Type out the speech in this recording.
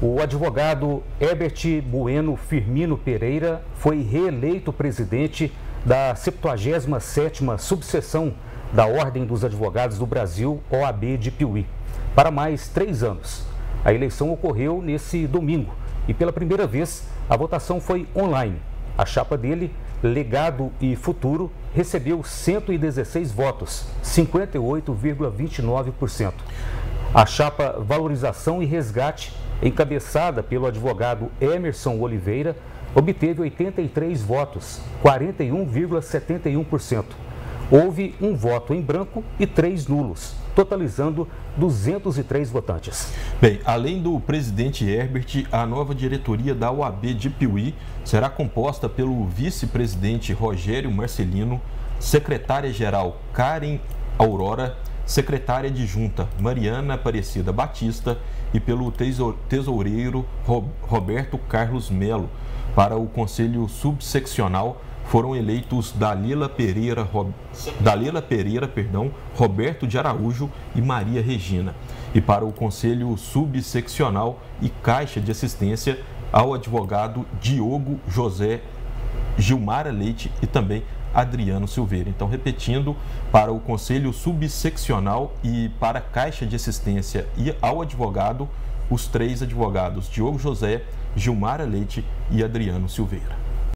O advogado Herbert Bueno Firmino Pereira foi reeleito presidente da 77ª subseção da Ordem dos Advogados do Brasil, OAB de Piuí, para mais três anos. A eleição ocorreu nesse domingo e pela primeira vez a votação foi online. A chapa dele, Legado e Futuro, recebeu 116 votos, 58,29%. A chapa Valorização e Resgate, encabeçada pelo advogado Emerson Oliveira, obteve 83 votos, 41,71%. Houve um voto em branco e três nulos, totalizando 203 votantes. Bem, além do presidente Herbert, a nova diretoria da OAB de Piuí será composta pelo vice-presidente Rogério Marcelino, secretária-geral Karen Aurora, secretária adjunta Mariana Aparecida Batista e pelo tesoureiro Roberto Carlos Melo. Para o Conselho Subseccional foram eleitos Dalila Pereira, Dalila Pereira, perdão, Roberto de Araújo e Maria Regina. E para o Conselho Subseccional e Caixa de Assistência ao advogado Diogo José Gilmara Leite e também Adriano Silveira. Então, repetindo, para o Conselho Subseccional e para a Caixa de Assistência e ao advogado, os três advogados Diogo José, Gilmara Leite e Adriano Silveira.